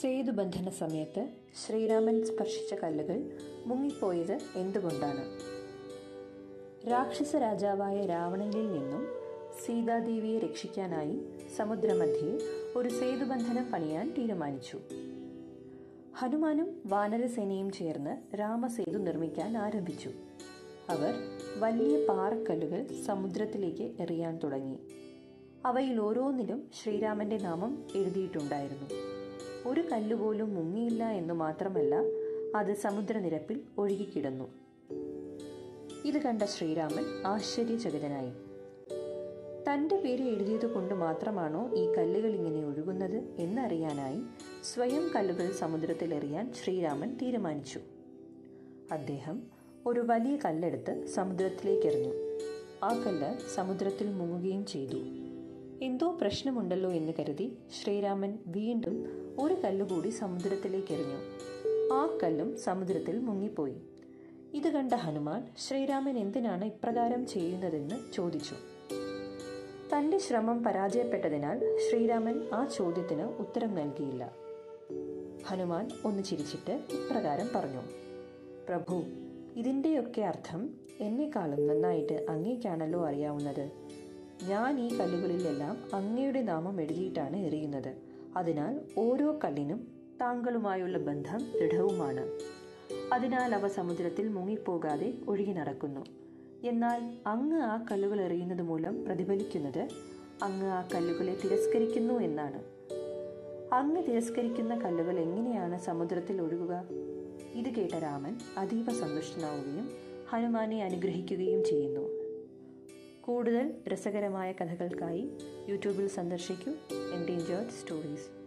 സേതുബന്ധന സമയത്ത് ശ്രീരാമൻ സ്പർശിച്ച കല്ലുകൾ മുങ്ങിപ്പോയത് എന്തുകൊണ്ടാണ്? രാക്ഷസ രാജാവായ രാവണനിൽ നിന്നും സീതാദേവിയെ രക്ഷിക്കാനായി സമുദ്രമധ്യേ ഒരു സേതുബന്ധനം പണിയാൻ തീരുമാനിച്ചു. ഹനുമാനും വാനരസേനയും ചേർന്ന് രാമസേതു നിർമ്മിക്കാൻ ആരംഭിച്ചു. അവർ വലിയ പാറക്കല്ലുകൾ സമുദ്രത്തിലേക്ക് എറിയാൻ തുടങ്ങി. അവയിൽ ഓരോന്നിലും ശ്രീരാമന്റെ നാമം എഴുതിയിട്ടുണ്ടായിരുന്നു. ഒരു കല്ലുപോലും മുങ്ങിയില്ല എന്ന് മാത്രമല്ല അത് സമുദ്രനിരപ്പിൽ ഒഴുകിക്കിടന്നു. ഇത് കണ്ട ശ്രീരാമൻ ആശ്ചര്യചകിതനായി. തന്റെ പേര് എഴുതിയത് കൊണ്ട് മാത്രമാണോ ഈ കല്ലുകൾ ഇങ്ങനെ ഒഴുകുന്നത് എന്നറിയാനായി സ്വയം കല്ലുകൾ സമുദ്രത്തിൽ എറിയാൻ ശ്രീരാമൻ തീരുമാനിച്ചു. അദ്ദേഹം ഒരു വലിയ കല്ലെടുത്ത് സമുദ്രത്തിലേക്ക് എറിഞ്ഞു ആ കല്ല് സമുദ്രത്തിൽ മുങ്ങുകയും ചെയ്തു. എന്തോ പ്രശ്നമുണ്ടല്ലോ എന്ന് കരുതി ശ്രീരാമൻ വീണ്ടും ഒരു കല്ലുകൂടി സമുദ്രത്തിലേക്ക് എറിഞ്ഞു. ആ കല്ലും സമുദ്രത്തിൽ മുങ്ങിപ്പോയി. ഇത് കണ്ട ഹനുമാൻ ശ്രീരാമൻ എന്തിനാണ് ഇപ്രകാരം ചെയ്യുന്നതെന്ന് ചോദിച്ചു. തന്റെ ശ്രമം പരാജയപ്പെട്ടതിനാൽ ശ്രീരാമൻ ആ ചോദ്യത്തിന് ഉത്തരം നൽകിയില്ല. ഹനുമാൻ ഒന്ന് ചിരിച്ചിട്ട് ഇപ്രകാരം പറഞ്ഞു. പ്രഭു ഇതിന്റെയൊക്കെ അർത്ഥം എന്നെക്കാളും നന്നായിട്ട് അങ്ങേക്കാണല്ലോ അറിയാവുന്നത്. ഞാൻ ഈ കല്ലുകളിലെല്ലാം അങ്ങയുടെ നാമം എഴുതിയിട്ടാണ് എറിയുന്നത്. അതിനാൽ ഓരോ കല്ലിനും താങ്കളുമായുള്ള ബന്ധം ദൃഢവുമാണ്. അതിനാൽ അവ സമുദ്രത്തിൽ മുങ്ങിപ്പോകാതെ ഒഴുകി നടക്കുന്നു. എന്നാൽ അങ്ങ് ആ കല്ലുകൾ എറിയുന്നത് മൂലം പ്രതിഫലിക്കുന്നത് അങ്ങ് ആ കല്ലുകളെ തിരസ്കരിക്കുന്നു എന്നാണ്. അങ്ങ് തിരസ്കരിക്കുന്ന കല്ലുകൾ എങ്ങനെയാണ് സമുദ്രത്തിൽ ഒഴുകുക? ഇത് കേട്ട രാമൻ അതീവ സന്തുഷ്ടനാവുകയും ഹനുമാനെ അനുഗ്രഹിക്കുകയും ചെയ്യുന്നു. കൂടുതൽ രസകരമായ കഥകൾക്കായി യൂട്യൂബിൽ സന്ദർശിക്കൂ. Endangered stories.